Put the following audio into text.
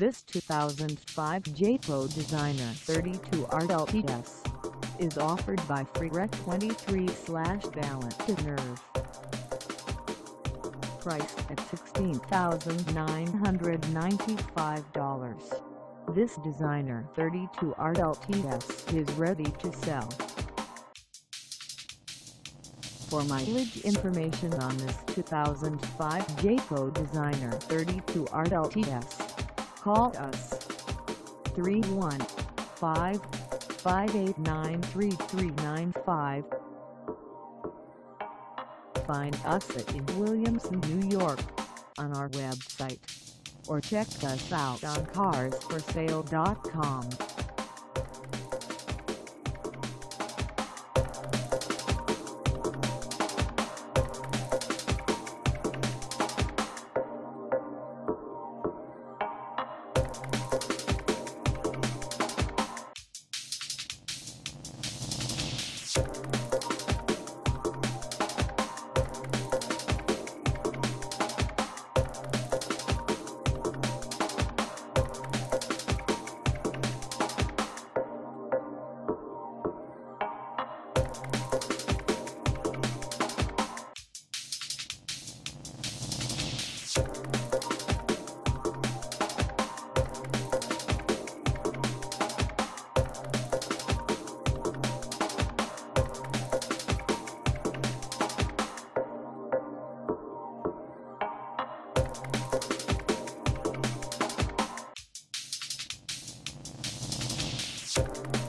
This 2005 Jayco Designer 32RLTS is offered by FreeRek 23 slash Balance Nerve. Priced at $16,995. This Designer 32RLTS is ready to sell. For mileage information on this 2005 Jayco Designer 32RLTS, call us 315-589-3395. Find us at in Williamson, New York on our website or check us out on carsforsale.com. Thank